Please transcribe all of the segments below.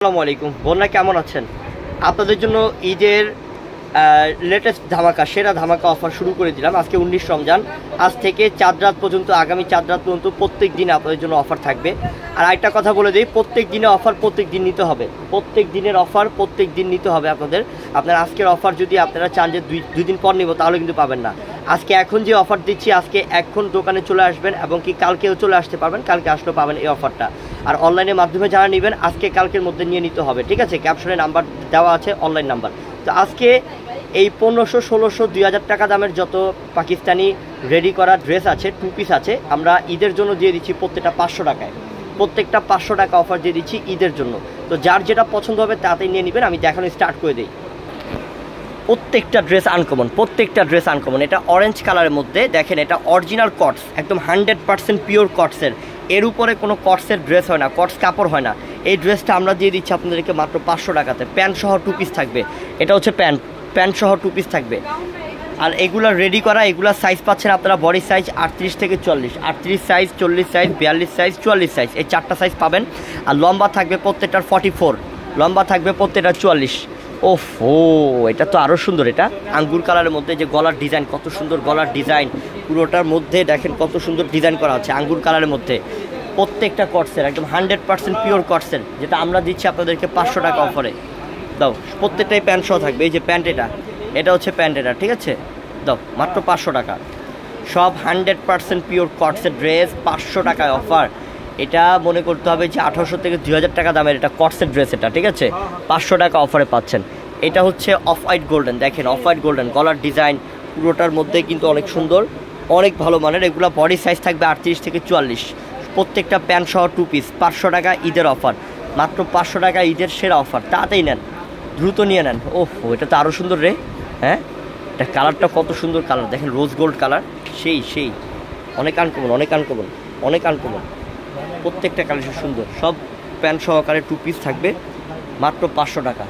আসসালামু আলাইকুম। বন্যা কেমন আছেন? আপনাদের জন্য ঈদের লেটেস্ট ধামাকা, সেরা ধামাকা অফার শুরু করে দিলাম। আজকে উনিশ রমজান। আজ থেকে চার রাত পর্যন্ত, আগামী চার রাত পর্যন্ত প্রত্যেক দিনে আপনাদের জন্য অফার থাকবে। আর একটা কথা বলে দিই, প্রত্যেক দিনে অফার প্রত্যেক দিন নিতে হবে। প্রত্যেক দিনের অফার প্রত্যেক দিন নিতে হবে আপনাদের। আপনার আজকের অফার যদি আপনারা চান যে দুই দুই দিন পর নিব, তাহলে কিন্তু পাবেন না। আজকে এখন যে অফার দিচ্ছি, আজকে এখন দোকানে চলে আসবেন এবং কি কালকেও চলে আসতে পারবেন, কালকে আসলেও পাবেন এই অফারটা আর অনলাইনের মাধ্যমে যারা নেবেন, আজকে কালকের মধ্যে নিয়ে নিতে হবে, ঠিক আছে? ক্যাপশনে নাম্বার দেওয়া আছে, অনলাইন নাম্বার। তো আজকে এই পনেরোশো, ষোলোশো, দুই হাজার টাকা দামের যত পাকিস্তানি রেডি করা ড্রেস আছে টু পিস আছে, আমরা ঈদের জন্য দিয়ে দিচ্ছি প্রত্যেকটা পাঁচশো টাকায়। প্রত্যেকটা পাঁচশো টাকা অফার দিয়ে দিচ্ছি ঈদের জন্য। তো যার যেটা পছন্দ হবে তাতেই নিয়ে নেবেন, আমি দেখানো স্টার্ট করে দিই। প্রত্যেকটা ড্রেস আনকমন প্রত্যেকটা ড্রেস আনকমন এটা অরেঞ্জ কালারের মধ্যে, দেখেন এটা অরিজিনাল কটস একদম হান্ড্রেড পার্সেন্ট পিওর কটসের এর উপরে কোনো কটসের ড্রেস হয় না, কটস কাপড় হয় না। এই ড্রেসটা আমরা দিয়ে দিচ্ছি আপনাদেরকে মাত্র পাঁচশো টাকাতে। প্যান্ট সহ টু পিস থাকবে। এটা হচ্ছে প্যান্ট। প্যান্ট সহ টু পিস থাকবে। আর এগুলো রেডি করা এগুলোর সাইজ পাচ্ছেন আপনারা বডি সাইজ আটত্রিশ থেকে চল্লিশ। আটত্রিশ সাইজ চল্লিশ সাইজ বিয়াল্লিশ সাইজ চুয়াল্লিশ সাইজ এই চারটা সাইজ পাবেন। আর লম্বা থাকবে প্রত্যেকটার ফর্টি ফোর লম্বা থাকবে প্রত্যেকটা চুয়াল্লিশ। ওফ, এটা তো আরও সুন্দর, এটা? আঙ্গুর কালারের মধ্যে যে গলার ডিজাইন, কত সুন্দর গলার ডিজাইন। পুরোটার মধ্যে দেখেন কত সুন্দর ডিজাইন করা আছে আঙ্গুর কালারের মধ্যে। প্রত্যেকটা কটসের, একদম হান্ড্রেড পার্সেন্ট পিওর কটসের, যেটা আমরা দিচ্ছি আপনাদেরকে পাঁচশো টাকা অফারে। দাও, প্রত্যেকটাই প্যান্ট সহ থাকবে, এই যে প্যান্ট এটা এটা হচ্ছে প্যান্ট এটা, ঠিক আছে? দাও, মাত্র পাঁচশো টাকা। সব হান্ড্রেড পার্সেন্ট পিওর কটসের ড্রেস, পাঁচশো টাকায় অফার। এটা মনে করতে হবে যে আঠারোশো থেকে দুই হাজার টাকা দামের এটা কটসের ড্রেস এটা ঠিক আছে? পাঁচশো টাকা অফারে পাচ্ছেন। এটা হচ্ছে অফ হোয়াইট গোল্ডেন দেখেন অফ হোয়াইট গোল্ডেন গলার ডিজাইন পুরোটার মধ্যে কিন্তু অনেক সুন্দর অনেক ভালো মানের এগুলো বডি সাইজ থাকবে আটত্রিশ থেকে চুয়াল্লিশ। প্রত্যেকটা প্যান্ট সহ টু পিস পাঁচশো টাকা ঈদের অফার মাত্র পাঁচশো টাকা ঈদের সেরা অফার তাতেই নেন দ্রুত নিয়ে নেন। ওহ এটা তো আরও সুন্দর রে হ্যাঁ? এটা কালারটা কত সুন্দর কালার দেখেন রোজ গোল্ড কালার সেই সেই। অনেক আনকমন অনেক আনকমন অনেক আনকমন প্রত্যেকটা কালেকশন সুন্দর। সব প্যান্ট সহকারে টু পিস থাকবে। মাত্র পাঁচশো টাকা।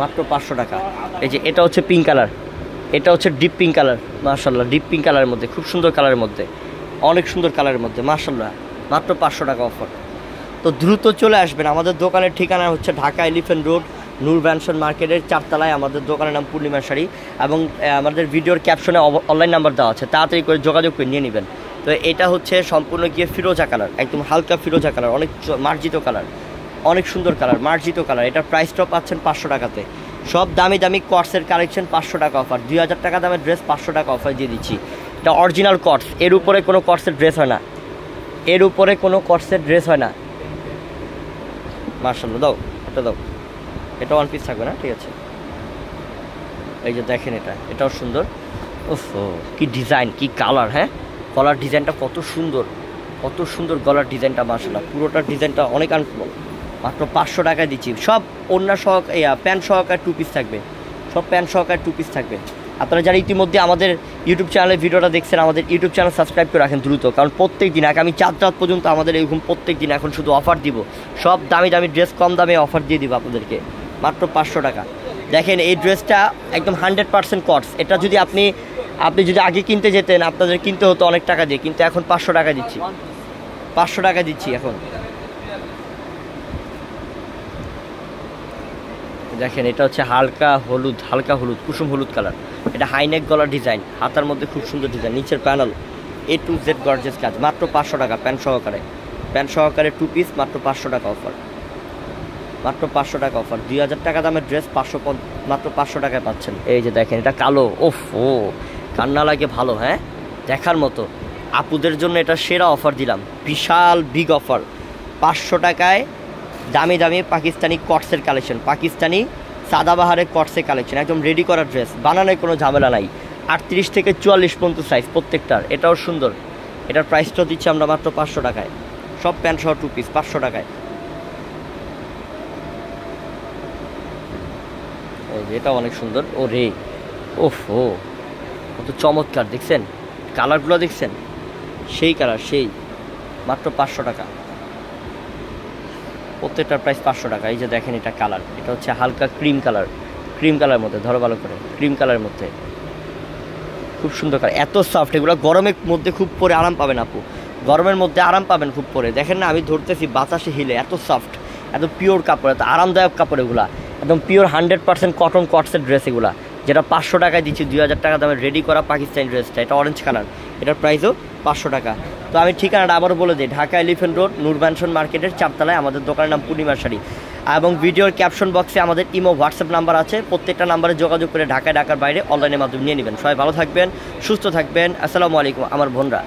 মাত্র পাঁচশো টাকা। এই যে এটা হচ্ছে পিঙ্ক কালার এটা হচ্ছে ডিপ পিঙ্ক কালার মার্শাল্লাহ ডিপ পিঙ্ক কালারের মধ্যে, খুব সুন্দর কালারের মধ্যে। অনেক সুন্দর কালারের মধ্যে মার্শাল্লাহ মাত্র পাঁচশো টাকা অফার তো দ্রুত চলে আসবেন। আমাদের দোকানের ঠিকানা হচ্ছে ঢাকা এলিফেন্ট রোড নূর ব্যানসন মার্কেটের চারতলায়। আমাদের দোকানের নাম পূর্ণিমা শাড়ি এবং আমাদের ভিডিওর ক্যাপশনে অনলাইন নাম্বার দেওয়া আছে। তাড়াতাড়ি করে যোগাযোগ করে নিয়ে নেবেন। তো এটা হচ্ছে সম্পূর্ণ গিয়ে ফিরোজা কালার, একদম হালকা ফিরোজা কালার, অনেক মার্জিত কালার, অনেক সুন্দর কালার, মার্জিত কালার। এটার প্রাইসটাও পাচ্ছেন পাঁচশো টাকাতে। সব দামি দামি কটসের কালেকশন পাঁচশো টাকা অফার দুই হাজার টাকা দামের ড্রেস পাঁচশো টাকা অফার দিয়ে দিচ্ছি। এটা অরিজিনাল কটস এর উপরে কোনো কটসের ড্রেস হয় না। এর উপরে কোনো কটসের ড্রেস হয় না। মার্শাল্লাহ দাও এটা দাও। এটা ওয়ান পিস থাকবে না, ঠিক আছে। এই যে দেখেন এটা, এটাও সুন্দর। ওফ, কি ডিজাইন কি কালার হ্যাঁ? গলার ডিজাইনটা কত সুন্দর কত সুন্দর গলার ডিজাইনটা মার্শাল্লাহ পুরোটার ডিজাইনটা অনেক আনকমন মাত্র পাঁচশো টাকায় দিচ্ছি। সব অন্য সহক প্যান্ট সহকারে টু পিস থাকবে। সব প্যান্ট সহকারে টু পিস থাকবে। আপনারা যারা ইতিমধ্যে আমাদের ইউটিউব চ্যানেলে ভিডিওটা দেখছেন, আমাদের ইউটিউব চ্যানেল সাবস্ক্রাইব করে রাখেন দ্রুত। কারণ প্রত্যেক দিন আগামী চার রাত পর্যন্ত আমাদের এরকম প্রত্যেক দিন এখন শুধু অফার দিব। সব দামি দামি ড্রেস কম দামে অফার দিয়ে দিব আপনাদেরকে। মাত্র পাঁচশো টাকা। দেখেন, এই ড্রেসটা একদম হান্ড্রেড পার্সেন্ট কটস এটা যদি আপনি আপনি যদি আগে কিনতে যেতেন, আপনাদের কিনতে হতো অনেক টাকা দিয়ে, কিন্তু এখন পাঁচশো টাকা দিচ্ছি। পাঁচশো টাকা দিচ্ছি এখন। দেখেন, এটা হচ্ছে হালকা হলুদ হালকা হলুদ, কুসুম হলুদ কালার। এটা হাইনেক গলার ডিজাইন, হাতার মধ্যে খুব সুন্দর ডিজাইন, নিচের panel A to Z gorgeous কাজ, মাত্র পাঁচশো টাকা প্যান্ট সহকারে। প্যান্ট সহকারে টু পিস মাত্র পাঁচশো টাকা অফার মাত্র পাঁচশো টাকা অফার দুই হাজার টাকা দামের ড্রেস পাঁচশো মাত্র পাঁচশো টাকায় পাচ্ছেন। এই যে দেখেন, এটা কালো, ওফ, ও। কান্না লাগে ভালো হ্যাঁ? দেখার মতো। আপুদের জন্য এটা সেরা অফার দিলাম। বিশাল বিগ অফার পাঁচশো টাকায় দামি দামি পাকিস্তানি কটসের কালেকশন পাকিস্তানি সাদাবাহারের কটসের কালেকশন একদম রেডি করা ড্রেস বানানোর কোনো ঝামেলা নাই। আটত্রিশ থেকে চুয়াল্লিশ পর্যন্ত সাইজ প্রত্যেকটার, এটাও সুন্দর। এটার প্রাইসটাও দিচ্ছি আমরা মাত্র পাঁচশো টাকায়। সব প্যান্ট সহ টু পিস পাঁচশো টাকায়। এটা অনেক সুন্দর। ও রে ও। কত চমৎকার, দেখছেন? কালারগুলো দেখছেন? সেই কালার, সেই। মাত্র পাঁচশো টাকা। প্রত্যেকটার প্রাইস পাঁচশো টাকা। এই যে দেখেন এটা কালার। এটা হচ্ছে হালকা ক্রিম কালার। ক্রিম কালারের মধ্যে, ধরো ভালো করে। ক্রিম কালারের মধ্যে। খুব সুন্দর কালার। এত সফট এগুলো গরমের মধ্যে খুব পরে আরাম পাবেন আপু। গরমের মধ্যে আরাম পাবেন খুব পরে। দেখেন না, আমি ধরতেছি বাতাসে হিলে, এত সফট এত পিওর কাপড়, এত আরামদায়ক কাপড় এগুলা। একদম পিওর হান্ড্রেড পার্সেন্ট কটন কটসের ড্রেস এগুলা। যেটা পাঁচশো টাকায় দিচ্ছি, দুই হাজার টাকা দামে রেডি করা পাকিস্তানি ড্রেসটা এটা অরেঞ্জ কালার এটার প্রাইসও পাঁচশো টাকা। তো আমি ঠিকানাটা আবারও বলে দিই, ঢাকা এলিফেন্ট রোড নূর মার্কেটের চাপতলায় আমাদের দোকানের নাম পূর্ণিমা শাড়ি এবং ভিডিওর ক্যাপশন বক্সে আমাদের ইমো হোয়াটসঅ্যাপ নাম্বার আছে, প্রত্যেকটা নাম্বারে যোগাযোগ করে ঢাকায়, ঢাকার বাইরে অনলাইনের মাধ্যমে নিয়ে নেবেন। সবাই ভালো থাকবেন, সুস্থ থাকবেন। আসসালামু আলাইকুম, আমার বোনরা।